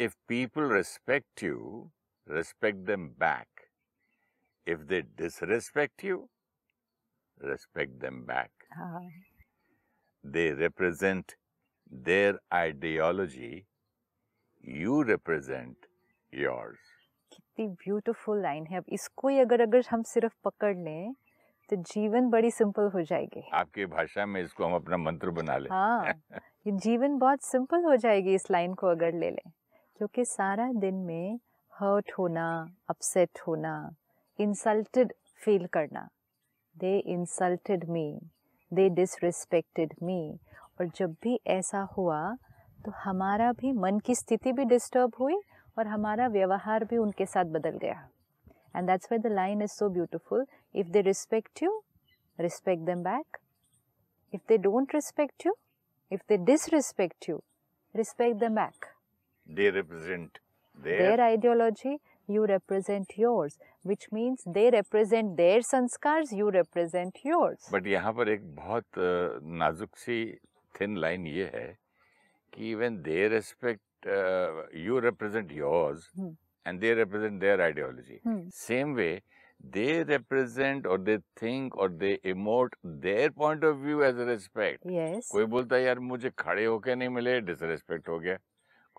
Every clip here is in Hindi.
if people respect you, respect them back. If they disrespect you, respect them back. हाँ They represent their ideology. You represent yours. कितनी ब्यूटीफुल लाइन है अब इसको ही अगर अगर हम सिर्फ़ पकड़ लें तो जीवन बड़ी सिंपल हो जाएगी आपकी भाषा में इसको हम अपना मंत्र बना लें हाँ ये जीवन बहुत सिंपल हो जाएगी इस लाइन को अगर ले लें क्योंकि सारा दिन में हर्ट होना अपसेट होना इंसल्टेड फील करना। दे इंसल्टेड मी दे डिसरिस्पेक्टेड मी और जब भी ऐसा हुआ तो हमारा भी मन की स्थिति भी डिस्टर्ब हुई और हमारा व्यवहार भी उनके साथ बदल गया। And that's why the line is so beautiful if they respect you respect them back if they don't respect you if they disrespect you respect them back They represent their, their ideology you represent yours which means they represent their sanskars you represent yours. But यहाँ पर एक बहुत नाजुक सी थिन लाइन ये है कि even they respect you represent yours Hmm. And they represent their ideology Hmm. Same way they represent और दे थिंक और they emote their point of view as respect yes. कोई बोलता है यार मुझे खड़े होके नहीं मिले डिसरेस्पेक्ट हो गया।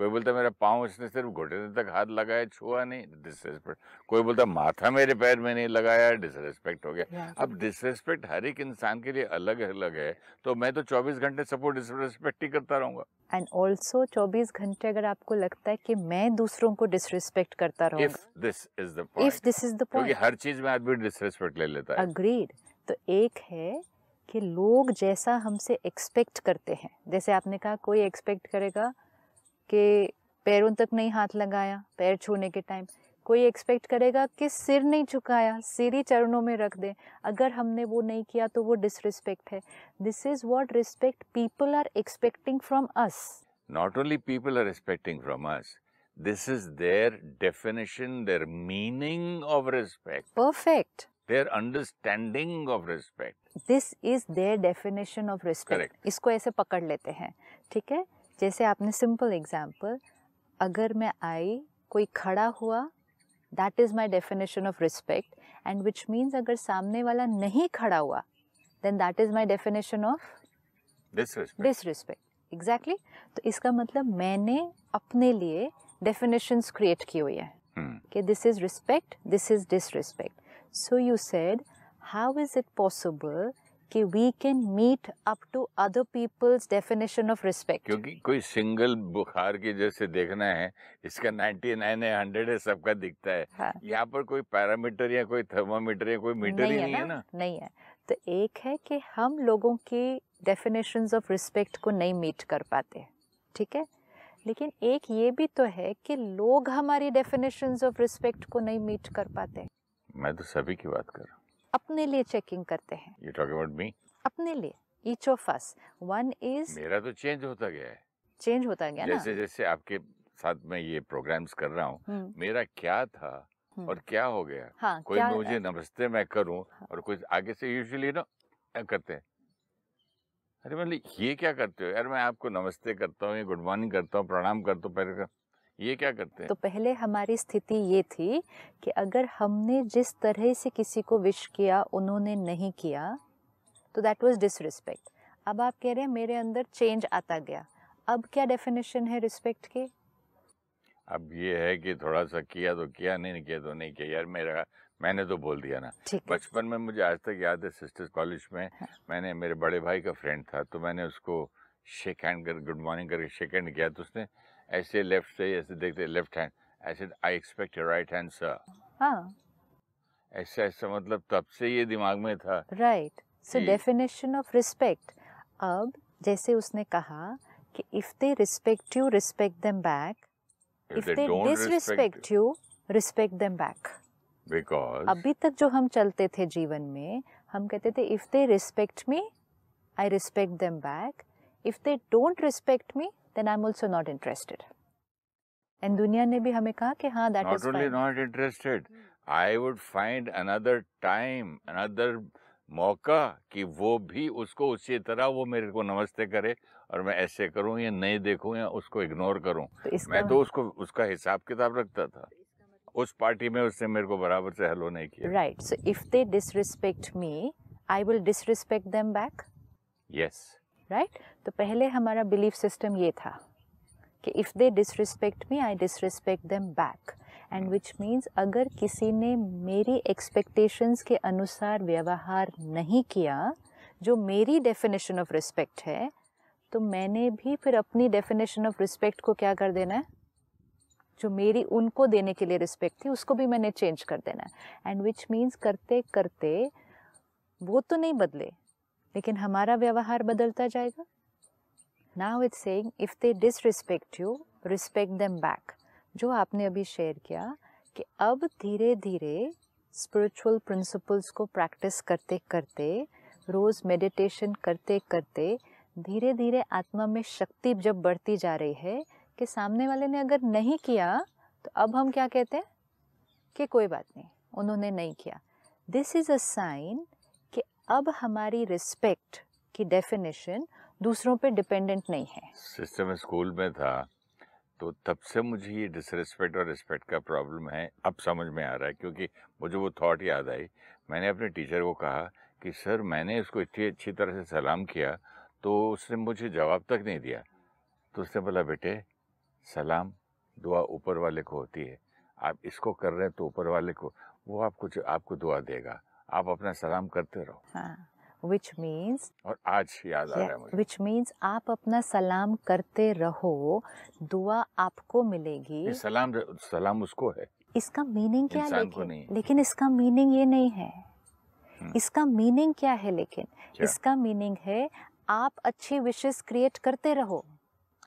कोई बोलता मेरा पाँव इसने सिर्फ़ घुटने तक हाथ लगाया छुआ नहीं। डिसरेस्पेक्ट कोई बोलता माथा मेरे पैर में नहीं लगाया। डिसरेस्पेक्ट हो गया। अब डिसरेस्पेक्ट हर एक इंसान के लिए अलग अलग है तो मैं तो 24 घंटे सपोर्ट डिसरेस्पेक्ट ही करता रहूँगा। And also 24 घंटे अगर आपको लगता है कि मैं दूसरों को डिसरिस्पेक्ट करता इफ़ दिस इज़ द क्योंकि हर चीज़ में आदमी डिसरेस्पेक्ट ले लेता है। Agreed. तो एक है कि लोग जैसा हमसे एक्सपेक्ट करते हैं जैसे आपने कहा कोई एक्सपेक्ट करेगा कि पैरों तक नहीं हाथ लगाया पैर छूने के टाइम कोई एक्सपेक्ट करेगा कि सिर नहीं झुकाया सिर ही चरणों में रख दें। अगर हमने वो नहीं किया तो वो डिसरिस्पेक्ट है। This is what respect people are expecting from us not only people are expecting from us this is their definition their meaning of respect. Perfect their understanding of respect. This is their definition of respect Correct. इसको ऐसे पकड़ लेते हैं ठीक है? जैसे आपने सिंपल एग्जांपल अगर मैं आई कोई खड़ा हुआ that is my definition of respect and which means अगर सामने वाला नहीं खड़ा हुआ then that is my definition of disrespect exactly तो इसका मतलब मैंने अपने लिए डेफिनेशंस क्रिएट की हुई है hmm. कि this is respect, this is disrespect. So you said how is it possible कि we can meet up to other people's definition of respect? क्योंकि कोई सिंगल बुखार की जैसे देखना है इसका 99 है 100 है सबका दिखता है। हाँ। यहाँ पर कोई पैरामीटर या कोई थर्मामीटर या कोई मीटर ही नहीं है ना। नहीं है। तो एक है कि हम लोगों की डेफिनेशन ऑफ़ रिस्पेक्ट को नहीं मीट कर पाते ठीक है? लेकिन एक ये भी तो है कि लोग हमारी डेफिनेशन ऑफ़ रिस्पेक्ट को नहीं मीट कर पाते। मैं तो सभी की बात कर रहा हूँ। अपने लिए चेकिंग करते हैं। यू टॉक अबाउट मी अपने लिए। Each of us. One is मेरा तो चेंज होता गया है। चेंज होता गया जैसे ना? जैसे आपके साथ मैं ये प्रोग्राम्स कर रहा हूँ हम्म, मेरा क्या था हम्म। और क्या हो गया? हाँ कोई मुझे नमस्ते मैं करूँ और कुछ आगे से यूजुअली ना करते हैं। अरे मतलब ये क्या करते हो? यार मैं आपको नमस्ते करता हूँ गुड मॉर्निंग करता हूँ प्रणाम करता हूँ का ये क्या करते हैं? तो पहले हमारी स्थिति ये थी कि अगर हमने जिस तरह से किसी को विश किया उन्होंने नहीं किया तो दैट वाज डिसरिस्पेक्ट अब आप कह रहे हैं मेरे अंदर चेंज आता गया। अब क्या डेफिनेशन है रिस्पेक्ट की? अब ये है कि थोड़ा सा किया तो किया नहीं किया तो नहीं किया। यार मेरा मैंने तो बोल दिया ना। बचपन में मुझे आज तक याद है सिस्टर्स कॉलेज में मैंने मेरे बड़े भाई का फ्रेंड था तो मैंने उसको शेक हैंड कर गुड मॉर्निंग करके शेक हैंड किया तो उसने ऐसे लेफ़्ट से ऐसे देखते लेफ़्ट हैंड ऐसे I expect right hand sir हाँ। ऐसा ऐसा मतलब तब से ये दिमाग में था। Right so definition of respect अब जैसे उसने कहा कि if they respect you respect them back if they disrespect you respect them back because अभी तक जो हम चलते थे जीवन में हम कहते थे if they respect me I respect them back if they don't respect me then I am also not interested and दुनिया ने भी हमें कहा कि हाँ that not is only fine not interested i would find another time another मौका कि वो भी उसको उसी तरह वो मेरे को नमस्ते करे और मैं ऐसे करूँ या नहीं देखूँ या उसको इग्नोर करूँ। तो मैं तो उसको उसका हिसाब किताब रखता था। उस पार्टी में उसने मेरे को बराबर से हेलो नहीं किया। Right so if they disrespect me I will disrespect them back yes right तो पहले हमारा बिलीफ सिस्टम ये था कि if they disrespect me I disrespect them back and which means अगर किसी ने मेरी एक्सपेक्टेशंस के अनुसार व्यवहार नहीं किया, जो मेरी डेफिनेशन ऑफ़ रिस्पेक्ट है तो मैंने भी फिर अपनी डेफिनेशन ऑफ़ रिस्पेक्ट को क्या कर देना है? जो मेरी उनको देने के लिए रिस्पेक्ट थी, उसको भी मैंने चेंज कर देना है। एंड विच मीन्स करते करते वो तो नहीं बदले, लेकिन हमारा व्यवहार बदलता जाएगा। Now it's saying if they disrespect you respect them back जो आपने अभी शेयर किया कि अब धीरे धीरे स्पिरिचुअल प्रिंसिपल्स को प्रैक्टिस करते करते रोज़ मेडिटेशन करते करते धीरे धीरे आत्मा में शक्ति जब बढ़ती जा रही है कि सामने वाले ने अगर नहीं किया तो अब हम क्या कहते हैं? कि कोई बात नहीं, उन्होंने नहीं किया। दिस इज़ अ साइन कि अब हमारी रिस्पेक्ट की डेफिनेशन दूसरों पे डिपेंडेंट नहीं है। सिस्टम स्कूल में था तो तब से मुझे ये डिसरिस्पेक्ट और रिस्पेक्ट का प्रॉब्लम है अब समझ में आ रहा है क्योंकि मुझे वो थॉट याद आई। मैंने अपने टीचर को कहा कि सर मैंने उसको इतनी अच्छी तरह से सलाम किया तो उसने मुझे जवाब तक नहीं दिया। तो उसने बोला बेटे सलाम दुआ ऊपर वाले को होती है। आप इसको कर रहे हैं तो ऊपर वाले को वो आप कुछ आपको दुआ देगा। आप अपना सलाम करते रहो। हाँ। विच मीन्स और आज याद आ रहा है मुझे। विच मीन्स आप अपना सलाम करते रहो दुआ आपको मिलेगी। सलाम सलाम उसको है। इसका मीनिंग क्या है लेकिन? लेकिन इसका मीनिंग ये नहीं है। हम्म। इसका मीनिंग क्या है लेकिन? क्या? इसका मीनिंग है आप अच्छी विशेष क्रिएट करते रहो।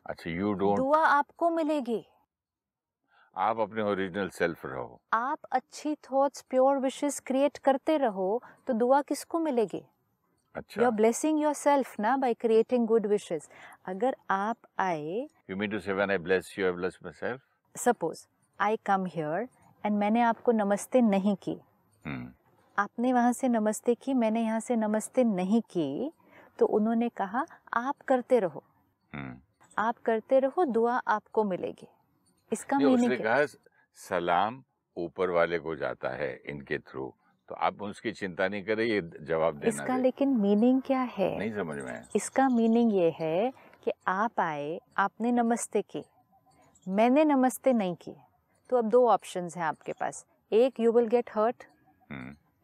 अच्छा यू डोंट दुआ आपको मिलेगी। आप अपने ओरिजिनल सेल्फ रहो। आप अच्छी थॉट्स प्योर विशेष क्रिएट करते रहो तो दुआ किसको मिलेगी? यू अच्छा। आर ब्लेसिंग योर सेल्फ ना बाय क्रिएटिंग गुड विशेष अगर आप आए you mean to say when I bless you I bless myself suppose I come here and मैंने आपको नमस्ते नहीं की। हम्म। आपने वहाँ से नमस्ते की मैंने यहाँ से नमस्ते नहीं की तो उन्होंने कहा आप करते रहो। हम्म। आप करते रहो दुआ आपको मिलेगी। इसका मीनिंग सलाम ऊपर वाले को जाता है इनके थ्रू। तो आप उसकी चिंता नहीं करें ये जवाब देना इसका दे। लेकिन मीनिंग क्या है? नहीं समझ में इसका मीनिंग ये है कि आप आए आपने नमस्ते की। मैंने नमस्ते नहीं की। तो अब दो ऑप्शंस हैं आपके पास। एक you will get hurt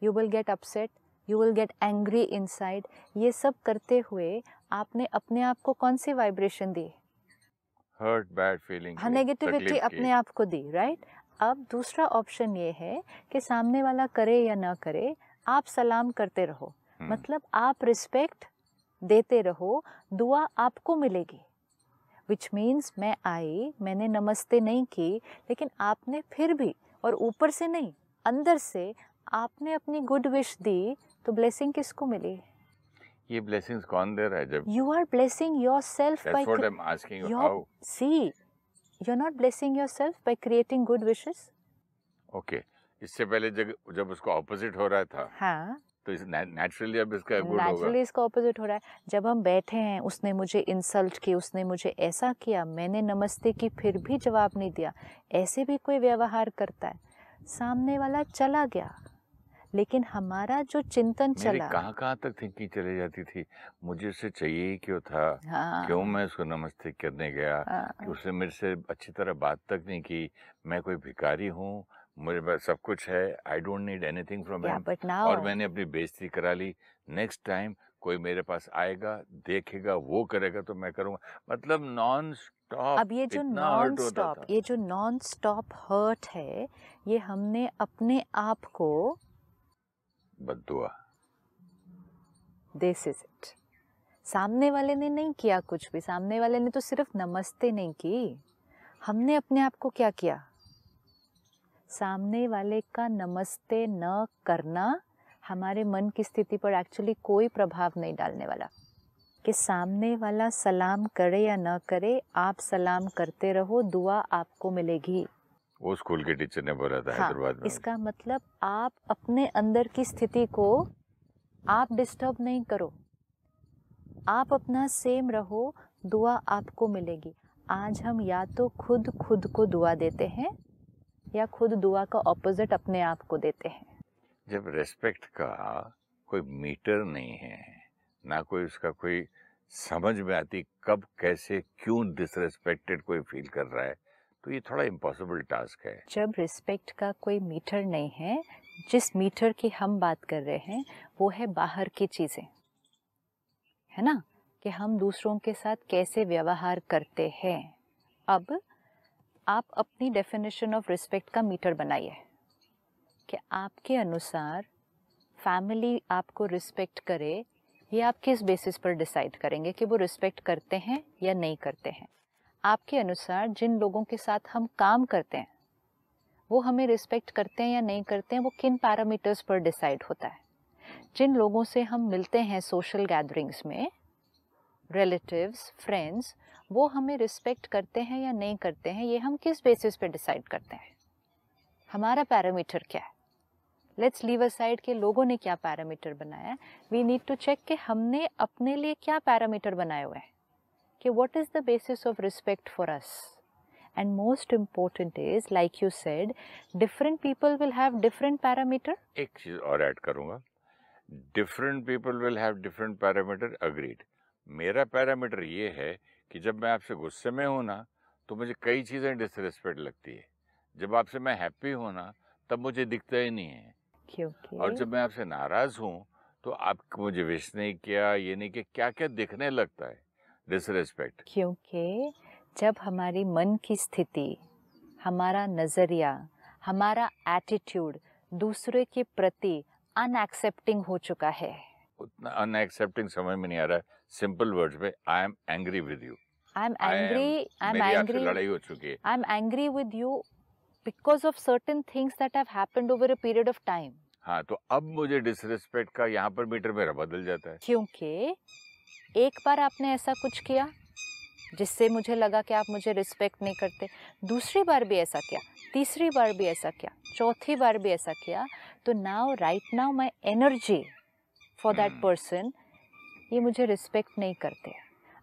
you will get upset you will get angry inside ये सब करते हुए आपने अपने आप को कौन सी वाइब्रेशन दी? हर्ट बैड फीलिंग हाँ नेगेटिविटी अपने आप को दी राइट अब दूसरा ऑप्शन ये है कि सामने वाला करे या ना करे आप सलाम करते रहो। हम्म। मतलब आप रिस्पेक्ट देते रहो दुआ आपको मिलेगी। विच मीन्स मैं आई मैंने नमस्ते नहीं की लेकिन आपने फिर भी और ऊपर से नहीं अंदर से आपने अपनी गुड विश दी तो ब्लेसिंग किसको मिली? ये ब्लेसिंग्स कौन दे रहा है जब you are blessing yourself that's what you're not blessing yourself by creating good wishes? Okay इससे पहले जब जब उसको ऑपोजिट हो रहा था हाँ। तो इस नेचुरली अब इसका गुड होगा। नेचुरली इसका ऑपोजिट हो रहा है। जब हम बैठे हैं उसने मुझे इंसल्ट की उसने मुझे ऐसा किया मैंने नमस्ते की फिर भी जवाब नहीं दिया ऐसे भी कोई व्यवहार करता है। सामने वाला चला गया। लेकिन हमारा जो चिंतन चला कहाँ कहाँ तक थिंकिंग चली जाती थी? मुझे उससे चाहिए ही क्यों था? हाँ। क्यों मैं उसको नमस्ते करने गया? हाँ, उसने मेरे से अच्छी तरह बात तक नहीं की। मैं कोई भिखारी हूँ मेरे पास सब कुछ है I don't need anything from him और मैंने अपनी बेइज्जती करा ली। नेक्स्ट टाइम कोई मेरे पास आएगा देखेगा वो करेगा तो मैं करूँगा। मतलब नॉन स्टॉप अब ये जो नॉन स्टॉप ये जो नॉन स्टॉप हर्ट है ये हमने अपने आप को बदुआ दिस इज़ इट सामने वाले ने नहीं किया कुछ भी। सामने वाले ने तो सिर्फ़ नमस्ते नहीं की। हमने अपने आप को क्या किया? सामने वाले का नमस्ते न करना हमारे मन की स्थिति पर एक्चुअली कोई प्रभाव नहीं डालने वाला। कि सामने वाला सलाम करे या न करे, आप सलाम करते रहो, दुआ आपको मिलेगी। वो स्कूल के टीचर ने बोला था हाँ, हैदराबाद में। इसका मतलब आप अपने अंदर की स्थिति को आप डिस्टर्ब नहीं करो। आप अपना सेम रहो दुआ आपको मिलेगी। आज हम या तो खुद खुद को दुआ देते हैं या खुद दुआ का ऑपोजिट अपने आप को देते हैं। जब रेस्पेक्ट का कोई मीटर नहीं है ना कोई उसका कोई समझ में आती कब कैसे क्यों डिसरेस्पेक्टेड कोई फील कर रहा है तो ये थोड़ा इम्पॉसिबल टास्क है। जब रिस्पेक्ट का कोई मीटर नहीं है, जिस मीटर की हम बात कर रहे हैं, वो है बाहर की चीज़ें। है ना? कि हम दूसरों के साथ कैसे व्यवहार करते हैं। अब आप अपनी डेफिनेशन ऑफ़ रिस्पेक्ट का मीटर बनाइए। कि आपके अनुसार फैमिली आपको रिस्पेक्ट करे, ये आप किस बेसिस पर डिसाइड करेंगे कि वो रिस्पेक्ट करते हैं या नहीं करते हैं? आपके अनुसार जिन लोगों के साथ हम काम करते हैं, वो हमें रिस्पेक्ट करते हैं या नहीं करते हैं, वो किन पैरामीटर्स पर डिसाइड होता है। जिन लोगों से हम मिलते हैं सोशल गैदरिंग्स में रिलेटिव्स फ्रेंड्स वो हमें रिस्पेक्ट करते हैं या नहीं करते हैं, ये हम किस बेसिस पे डिसाइड करते हैं? हमारा पैरामीटर क्या है? लेट्स लीव असाइड के लोगों ने क्या पैरामीटर बनाया वी नीड टू चेक कि हमने अपने लिए क्या पैरामीटर बनाए हुए हैं। कि what is the basis of respect for us and most important is like you said different people will have different parameter. एक चीज़ और ऐड करूँगा। Different people will have different parameter agreed मेरा पैरामीटर ये है कि जब मैं आपसे गुस्से में हूँ ना तो मुझे कई चीज़ें डिसरिस्पेक्ट लगती है। जब आपसे मैं हैप्पी हूँ ना तब मुझे दिखता ही नहीं है। क्योंकि और जब मैं आपसे नाराज़ हूँ तो आप मुझे विश नहीं किया ये नहीं किया क्या क्या दिखने लगता है। डिसरिस्पेक्ट क्योंकि जब हमारी मन की स्थिति हमारा नज़रिया हमारा एटीट्यूड दूसरे के प्रति अनएक्सेप्टिंग हो चुका है। उतना अनएक्सेप्टिंग समझ में नहीं आ रहा है। सिंपल वर्ड्स में I am angry with you I am angry I am angry लड़ाई हो चुकी है। I am angry with you because of certain things that have happened over a period of time. हाँ तो अब मुझे डिसरिस्पेक्ट का यहाँ पर मीटर मेरा बदल जाता है। क्योंकि एक बार आपने ऐसा कुछ किया जिससे मुझे लगा कि आप मुझे रिस्पेक्ट नहीं करते? दूसरी बार भी ऐसा किया तीसरी बार भी ऐसा किया चौथी बार भी ऐसा किया तो now right now my energy for that. Person ये मुझे रिस्पेक्ट नहीं करते।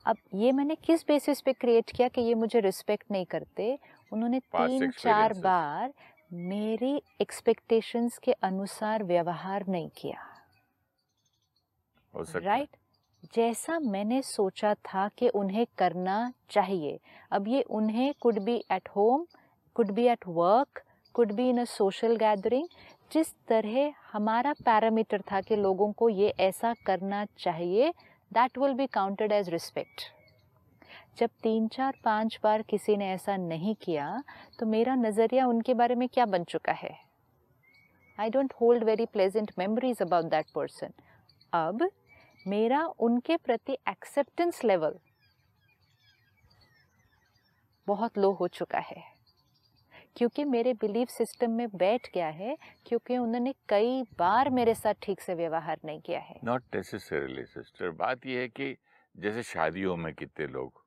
अब ये मैंने किस बेसिस पे क्रिएट किया कि ये मुझे रिस्पेक्ट नहीं करते? उन्होंने तीन चार बार मेरी एक्सपेक्टेशंस के अनुसार व्यवहार नहीं किया। राइट जैसा मैंने सोचा था कि उन्हें करना चाहिए। अब ये उन्हें could be at home could be at work could be in a social gathering जिस तरह हमारा पैरामीटर था कि लोगों को ये ऐसा करना चाहिए that will be counted as respect जब तीन, चार, पाँच बार किसी ने ऐसा नहीं किया तो मेरा नज़रिया उनके बारे में क्या बन चुका है? I don't hold very pleasant memories about that person अब मेरा उनके प्रति एक्सेप्टेंस लेवल बहुत लो हो चुका है। क्योंकि मेरे बिलीफ सिस्टम में बैठ गया है, क्योंकि उन्होंने कई बार मेरे साथ ठीक से व्यवहार नहीं किया है। नॉट नेसेसरीली सिस्टर बात यह है कि जैसे शादियों में कितने लोग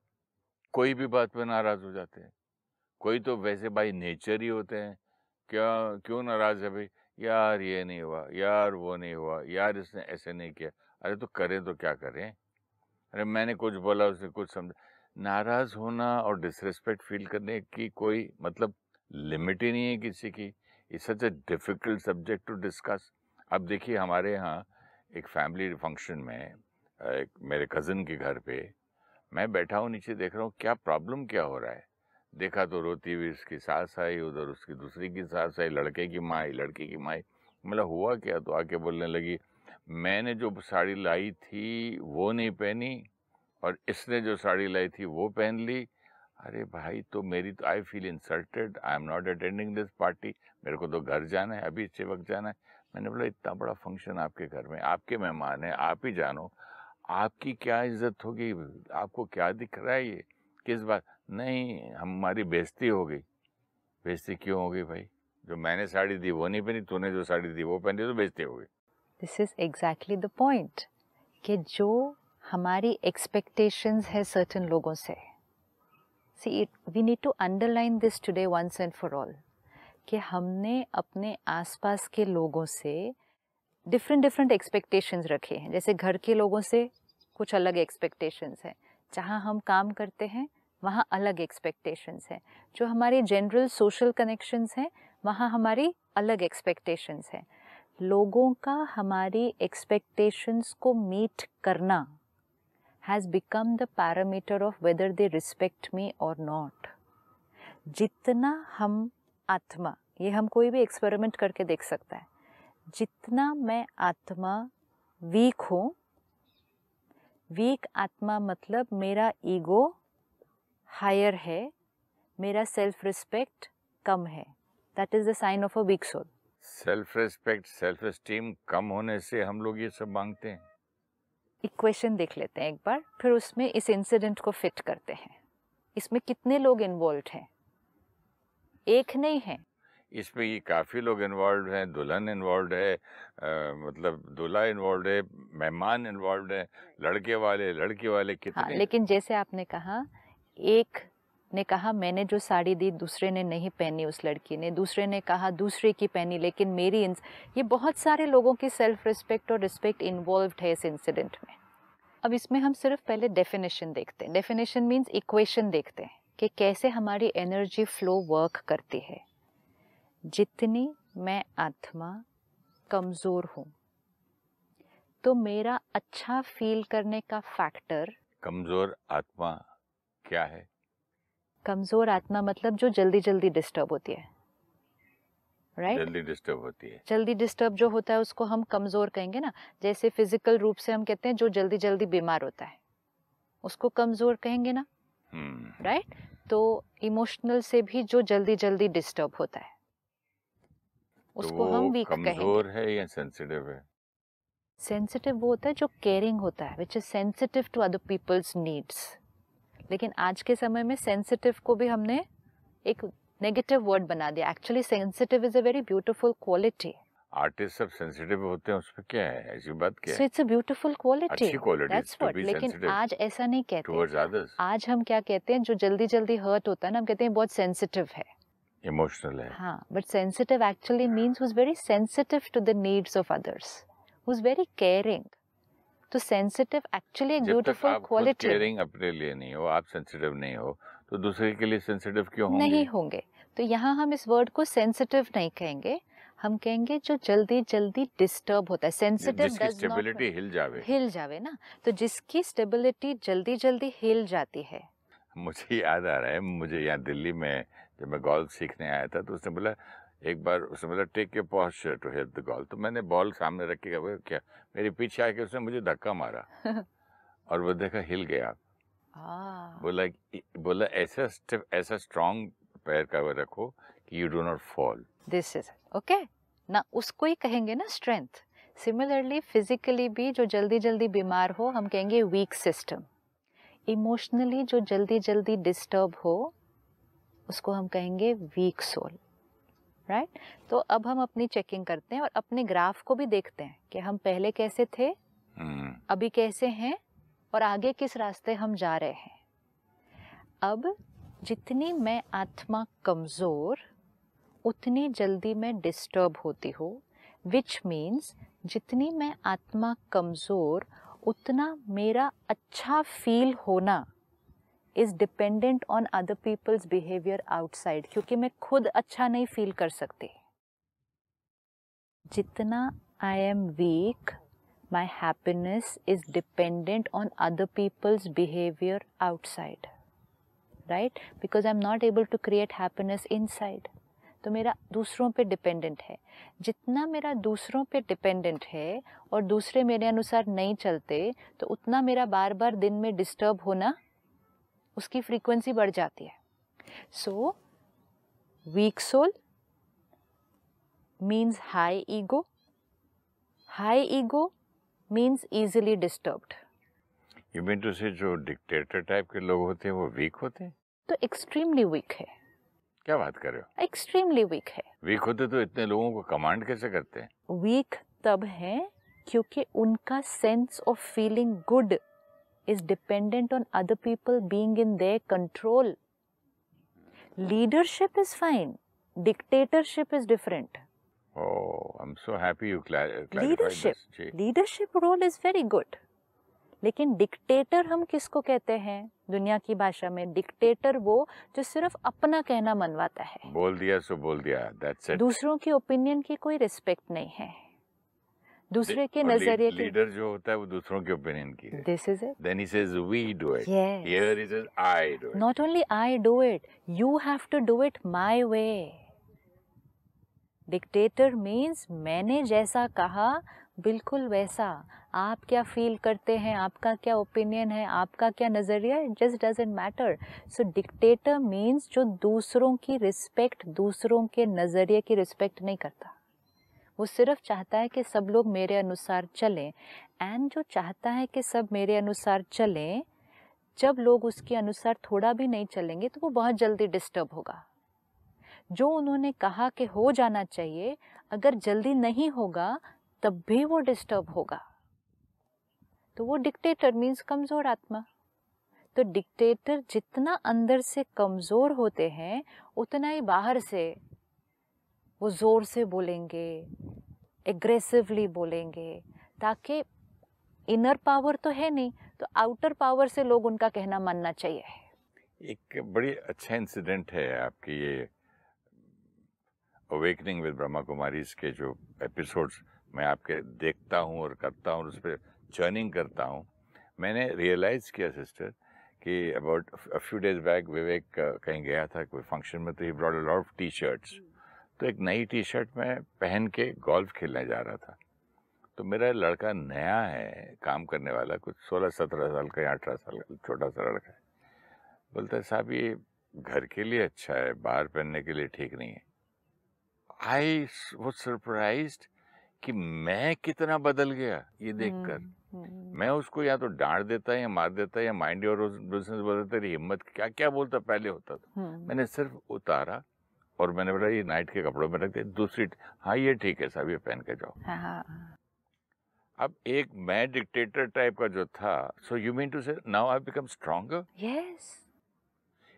कोई भी बात पर नाराज़ हो जाते हैं। कोई तो वैसे बाई नेचर ही होते हैं। क्या, क्यों नाराज़ है भाई? यार ये नहीं हुआ, यार वो नहीं हुआ, यार इसने ऐसे नहीं किया। अरे तो करें तो क्या करें? अरे मैंने कुछ बोला उसने कुछ समझा। नाराज़ होना और डिसरिस्पेक्ट फील करने की कोई मतलब लिमिट ही नहीं है किसी की। It's such a difficult subject to discuss अब देखिए, हमारे यहाँ एक फैमिली फ़ंक्शन में, एक मेरे कज़न के घर पे मैं बैठा हूँ, नीचे देख रहा हूँ, क्या प्रॉब्लम क्या हो रहा है? देखा तो रोती हुई उसकी सास आई, उधर उसकी दूसरी की सास आई, लड़के की माँ आई, लड़की की माँ आई। मतलब हुआ क्या? तो आके बोलने लगी मैंने जो साड़ी लाई थी, वो नहीं पहनी और इसने जो साड़ी लाई थी, वो पहन ली। अरे भाई तो मेरी तो I feel insulted I am not attending this party मेरे को तो घर जाना है, अभी इसी वक्त जाना है। मैंने बोला, इतना बड़ा फ़ंक्शन आपके घर में, आपके मेहमान हैं, आप ही जानो, आपकी क्या इज़्ज़त होगी? आपको क्या दिख रहा है ये? किस बात? नहीं, हमारी बेइज्जती हो गई। बेइज्जती क्यों हो गई भाई? जो मैंने साड़ी दी, वो नहीं पहनी, तूने जो साड़ी दी, वो पहनी तो बेइज्जती हो गई। This is exactly the point कि जो हमारी एक्सपेक्टेशंस है सर्टन लोगों से। See it we need to underline this today once and for all कि हमने अपने आसपास के लोगों से डिफरेंट डिफरेंट एक्सपेक्टेशंस रखे हैं। जैसे घर के लोगों से कुछ अलग एक्सपेक्टेशंस हैं। जहाँ हम काम करते हैं, वहाँ अलग एक्सपेक्टेशंस हैं। जो हमारे जनरल सोशल कनेक्शंस हैं, वहाँ हमारी अलग एक्सपेक्टेशंस हैं। लोगों का हमारी एक्सपेक्टेशंस को मीट करना has become the parameter of whether they respect me और नॉट जितना हम आत्मा, ये हम कोई भी एक्सपेरिमेंट करके देख सकता है, जितना मैं आत्मा वीक हूँ वीक आत्मा मतलब मेरा ईगो हायर है, मेरा सेल्फ रिस्पेक्ट कम है. That is the sign of a weak soul self respect self esteem कम होने से हम लोग ये सब मांगते हैं। इक्वेशन देख लेते हैं एक बार फिर उसमें इस इंसिडेंट को फिट करते हैं। इसमें कितने लोग इन्वॉल्व हैं? एक नहीं है। इसमें ये काफ़ी लोग इन्वॉल्व हैं दुल्हन इन्वॉल्व है आ, मतलब दूल्हा इन्वॉल्व है मेहमान इन्वॉल्व है लड़के वाले लड़की वाले कितने हाँ लेकिन जैसे आपने कहा एक ने कहा, मैंने जो साड़ी दी, दूसरे ने नहीं पहनी उस लड़की ने। दूसरे ने कहा, दूसरे की पहनी, लेकिन मेरी इंस ये बहुत सारे लोगों की सेल्फ रिस्पेक्ट और रिस्पेक्ट इन्वॉल्व है इस इंसिडेंट में। अब इसमें हम सिर्फ़ पहले डेफिनेशन देखते हैं। डेफिनेशन मीन्स इक्वेशन देखते हैं कि कैसे हमारी एनर्जी फ्लो वर्क करती है। जितनी मैं आत्मा कमज़ोर हूँ तो मेरा अच्छा फील करने का फैक्टर कमज़ोर आत्मा क्या है? कमज़ोर आत्मा मतलब जो जल्दी जल्दी डिस्टर्ब होती है। Right right? जल्दी डिस्टर्ब होती है। जल्दी डिस्टर्ब जो होता है उसको हम कमज़ोर कहेंगे ना। जैसे फ़िज़िकल रूप से हम कहते हैं जो जल्दी जल्दी बीमार होता है। उसको कमज़ोर कहेंगे ना। Right hmm. right? तो इमोशनल से भी जो जल्दी जल्दी डिस्टर्ब होता है। तो उसको तो हम वीक कमज़ोर है या सेंसिटिव है? सेंसिटिव वो होता है जो केयरिंग होता है which is sensitive to other people's needs लेकिन आज के समय में सेंसिटिव को भी हमने एक नेगेटिव वर्ड बना दिया। Actually sensitive is a very beautiful quality artist सब सेंसिटिव होते हैं उसमें क्या है? ऐसी बात क्या so it's a beautiful quality. अच्छी quality that's what. लेकिन आज ऐसा नहीं कहते। आज हम क्या कहते हैं जो जल्दी जल्दी हर्ट होता है ना हम कहते हैं बहुत सेंसिटिव है। इमोशनल है। हाँ but sensitive actually means who's very sensitive to the needs of others who's very caring तो सेंसिटिव एक्चुअली एक ब्यूटीफुल क्वालिटी केयरिंग अपने लिए नहीं हो आप सेंसिटिव नहीं हो तो दूसरे के लिए सेंसिटिव क्यों होंगे? नहीं होंगे। तो यहाँ हम इस वर्ड को सेंसिटिव नहीं कहेंगे। हम कहेंगे जो जल्दी जल्दी डिस्टर्ब होता है। सेंसिटिव स्टेबिलिटी हिल जावे। हिल जावे ना। तो जिसकी स्टेबिलिटी जल्दी जल्दी हिल जाती है। मुझे याद आ रहा है मुझे यहाँ दिल्ली में जब मैं गोल्फ सीखने आया था तो उसने बोला एक बार उसने बोला टेक के posture to hit the ball तो मैंने बॉल सामने रख के क्या? मेरे पीछे आके उसने मुझे धक्का मारा और वो देखा हिल गया। बोला बोला ऐसा स्टिफ ऐसा स्ट्रॉन्ग पैर का वो रखो कि you do not fall this is okay ना उसको ही कहेंगे ना स्ट्रेंथ सिमिलरली फिजिकली भी जो जल्दी जल्दी बीमार हो हम कहेंगे वीक सिस्टम इमोशनली जो जल्दी जल्दी डिस्टर्ब हो उसको हम कहेंगे वीक सोल राइट right? तो अब हम अपनी चेकिंग करते हैं और अपने ग्राफ को भी देखते हैं कि हम पहले कैसे थे hmm. अभी कैसे हैं और आगे किस रास्ते हम जा रहे हैं अब जितनी मैं आत्मा कमज़ोर उतनी जल्दी मैं डिस्टर्ब होती हूँ विच मीन्स जितनी मैं आत्मा कमज़ोर उतना मेरा अच्छा फील होना is dependent on other people's behaviour outside क्योंकि मैं खुद अच्छा नहीं फील कर सकती। जितना I am weak my happiness is dependent on other people's behaviour outside right because I am not able to create happiness inside तो मेरा दूसरों पे डिपेंडेंट है। जितना मेरा दूसरों पे डिपेंडेंट है और दूसरे मेरे अनुसार नहीं चलते तो उतना मेरा बार बार दिन में डिस्टर्ब होना उसकी फ्रीक्वेंसी बढ़ जाती है। So weak soul means high ego high ego means easily disturbed you mean to say जो डिक्टेटर टाइप के लोग होते हैं वो वीक होते हैं? तो एक्सट्रीमली वीक है। क्या बात कर रहे हो? एक्सट्रीमली वीक है। वीक होते तो इतने लोगों को कमांड कैसे करते हैं? वीक तब है क्योंकि उनका sense of feeling good is dependent on other people being in their control. Leadership is fine, dictatorship is different. Oh, I'm so happy you cla- clarified Leadership. this. Leadership role is very good लेकिन डिक्टेटर हम किसको कहते हैं दुनिया की भाषा में डिक्टेटर वो जो सिर्फ़ अपना कहना मनवाता है बोल दिया सो बोल दिया दैट्स इट दूसरों की ओपिनियन की कोई रिस्पेक्ट नहीं है दूसरे के नज़रिए की लीडर जो होता है वो दूसरों के ओपिनियन की this is it then he says we do it here he says I do it not only I do it, you have to do it my way. Dictator means मैंने जैसा कहा बिल्कुल वैसा। आप क्या फील करते हैं? आपका क्या ओपिनियन है? आपका क्या नज़रिया है? Just doesn't matter so dictator means जो दूसरों की रिस्पेक्ट दूसरों के नज़रिए की रिस्पेक्ट नहीं करता। वो सिर्फ़ चाहता है कि सब लोग मेरे अनुसार चलें। एंड जो चाहता है कि सब मेरे अनुसार चलें, जब लोग उसके अनुसार थोड़ा भी नहीं चलेंगे तो वो बहुत जल्दी डिस्टर्ब होगा। जो उन्होंने कहा कि हो जाना चाहिए, अगर जल्दी नहीं होगा, तब भी वो डिस्टर्ब होगा। तो वो डिक्टेटर मीन्स कमज़ोर आत्मा। तो डिक्टेटर जितना अंदर से कमज़ोर होते हैं, उतना ही बाहर से वो ज़ोर से बोलेंगे एग्रेसिवली बोलेंगे, ताकि इनर पावर तो है नहीं तो आउटर पावर से लोग उनका कहना मानना चाहिए। एक बड़ी अच्छा इंसिडेंट है आपकी ये अवेकनिंग विद ब्रह्मा कुमारी के जो एपिसोड्स मैं आपके देखता हूँ और करता हूँ उस पर चर्निंग करता हूँ। मैंने रियलाइज़ किया सिस्टर कि about a few days back Vivek कहीं गया था, कोई फ़ंक्शन में तो he brought lot of T shirts तो एक नई टी शर्ट में पहन के गोल्फ खेलने जा रहा था। तो मेरा लड़का नया है काम करने वाला कुछ सोलह सत्रह साल का या अठारह साल का छोटा सा लड़का है। बोलता है साहब ये घर के लिए अच्छा है बाहर पहनने के लिए ठीक नहीं है। आई वो सरप्राइज़ कि मैं कितना बदल गया ये देखकर। हम्म, हम्म, मैं उसको या तो डांट देता या मार देता या माइंड और बिज़नेस तेरी हिम्मत क्या क्या बोलता पहले होता था हम्म, मैंने सिर्फ़ उतारा और मैंने बोला ये नाइट के कपड़ों में रख दिया दूसरी हाँ ये ठीक है साहब ये पहन के जाओ। हाँ, हाँ, अब एक मैं डिक्टेटर टाइप का जो था so you mean to say now I become stronger yes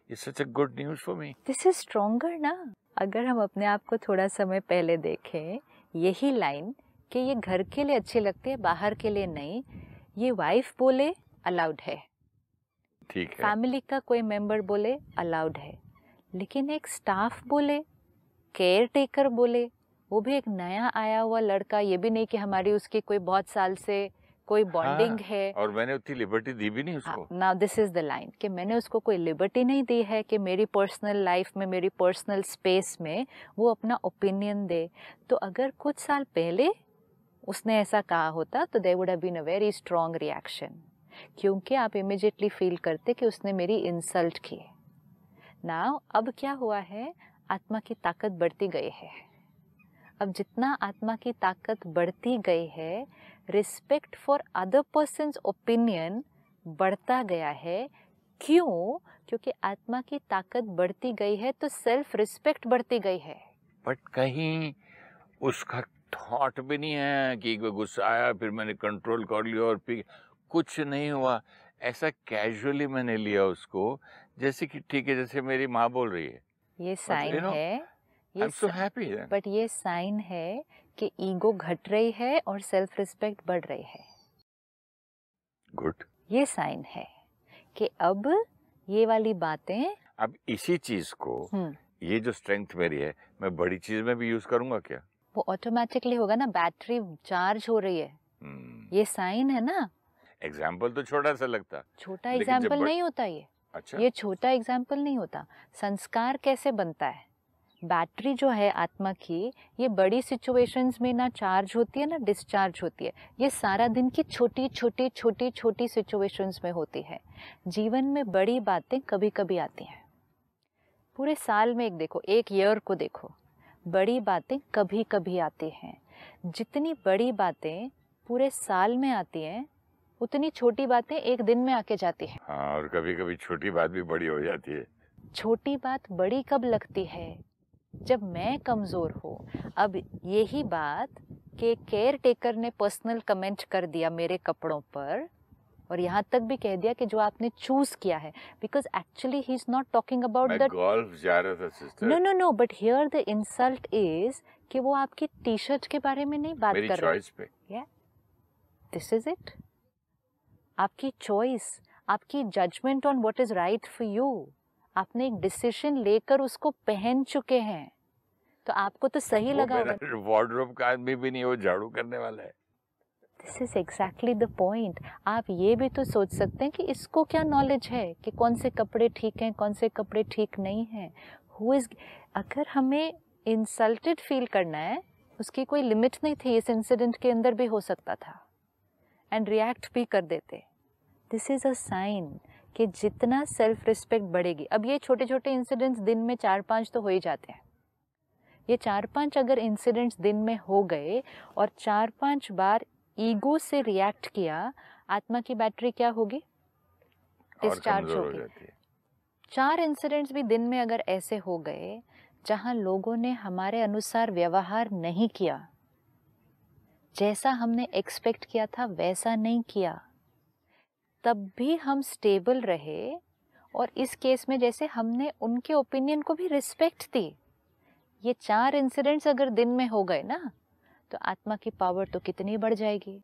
it's such a good news for me this is stronger ना? अगर हम अपने आप को थोड़ा समय पहले देखें यही लाइन कि ये घर के लिए अच्छी लगती है बाहर के लिए नहीं ये वाइफ बोले अलाउड है। ठीक है। फैमिली का कोई मेंबर बोले अलाउड है। लेकिन एक स्टाफ बोले केयर टेकर बोले वो भी एक नया आया हुआ लड़का ये भी नहीं कि हमारी उसकी कोई बहुत साल से कोई बॉन्डिंग हाँ, है। और मैंने उतनी लिबर्टी दी भी नहीं उसको। Now this is the line कि मैंने उसको कोई लिबर्टी नहीं दी है कि मेरी पर्सनल लाइफ में मेरी पर्सनल स्पेस में वो अपना ओपिनियन दे। तो अगर कुछ साल पहले उसने ऐसा कहा होता तो they would have been a very strong reaction क्योंकि आप इमिजिएटली फील करते कि उसने मेरी इंसल्ट की। नाउ, अब क्या हुआ है? आत्मा की ताकत बढ़ती गई है। अब जितना आत्मा की ताकत बढ़ती गई है respect for other person's opinion बढ़ता गया है। क्यों? क्योंकि आत्मा की ताकत बढ़ती गई है तो सेल्फ रिस्पेक्ट बढ़ती गई है। बट कहीं उसका थॉट भी नहीं है कि गुस्सा आया, फिर मैंने कंट्रोल कर लिया और फिर कुछ नहीं हुआ। ऐसा कैजुअली मैंने लिया उसको जैसे कि ठीक है जैसे मेरी माँ बोल रही है। ये साइन you know, है ये सो हैप्पी बट ये साइन है कि ईगो घट रही है और सेल्फ रिस्पेक्ट बढ़ रही है। गुड ये साइन है कि अब ये वाली बातें अब इसी चीज़ को हम्म, ये जो स्ट्रेंथ मेरी है मैं बड़ी चीज़ में भी यूज़ करूँगा क्या? वो ऑटोमेटिकली होगा ना बैटरी चार्ज हो रही है। ये साइन है ना। एग्ज़ाम्पल तो छोटा सा लगता। छोटा एग्ज़ाम्पल नहीं होता ये। अच्छा। ये छोटा एग्ज़ाम्पल नहीं होता। संस्कार कैसे बनता है? बैटरी जो है आत्मा की, ये बड़ी सिचुएशंस में ना चार्ज होती है, ना डिस्चार्ज होती है। ये सारा दिन की छोटी छोटी छोटी छोटी सिचुएशंस में होती है। जीवन में बड़ी बातें कभी कभी आती हैं। पूरे साल में एक देखो, एक ईयर को देखो। बड़ी बातें कभी कभी आती हैं। जितनी बड़ी बातें पूरे साल में आती हैं उतनी छोटी बातें एक दिन में आके जाती हैं। हाँ और कभी कभी छोटी बात भी बड़ी हो जाती है। छोटी बात बड़ी कब लगती है? जब मैं कमज़ोर हूँ। अब यही बात कि केयर टेकर ने पर्सनल कमेंट कर दिया मेरे कपड़ों पर और यहाँ तक भी कह दिया कि जो आपने चूज़ किया है। Because actually he is not talking about मैं द गोल्फ जा रहा था sister no no no but here the insult is कि वो आपकी टी शर्ट के बारे में नहीं बात मेरी कर रहे। दिस इज़ इट आपकी चॉइस आपकी judgment on what is right for you आपने एक डिसीज़न लेकर उसको पहन चुके हैं। तो आपको तो सही लगा वार्डरोब का आदमी भी नहीं वो झाड़ू करने वाला है। This is exactly the point आप ये भी तो सोच सकते हैं कि इसको क्या नॉलेज है कि कौन से कपड़े ठीक हैं कौन से कपड़े ठीक नहीं हैं। हु इज़ अगर हमें इंसल्टेड फील करना है उसकी कोई लिमिट नहीं थी इस इंसिडेंट के अंदर भी हो सकता था। एंड रिएक्ट भी कर देते। दिस इज़ अ साइन कि जितना सेल्फ रिस्पेक्ट बढ़ेगी। अब ये छोटे छोटे इंसिडेंट्स दिन में चार पाँच तो हो ही जाते हैं। ये चार पाँच अगर इंसिडेंट्स दिन में हो गए और चार पाँच बार ईगो से रिएक्ट किया आत्मा की बैटरी क्या होगी? डिस्चार्ज हो होगी। चार इंसिडेंट्स भी दिन में अगर ऐसे हो गए जहाँ लोगों ने हमारे अनुसार व्यवहार नहीं किया जैसा हमने एक्सपेक्ट किया था, वैसा नहीं किया। तब भी हम स्टेबल रहे और इस केस में जैसे हमने उनके ओपिनियन को भी रिस्पेक्ट दी। ये चार इंसिडेंट्स अगर दिन में हो गए ना तो आत्मा की पावर तो कितनी बढ़ जाएगी।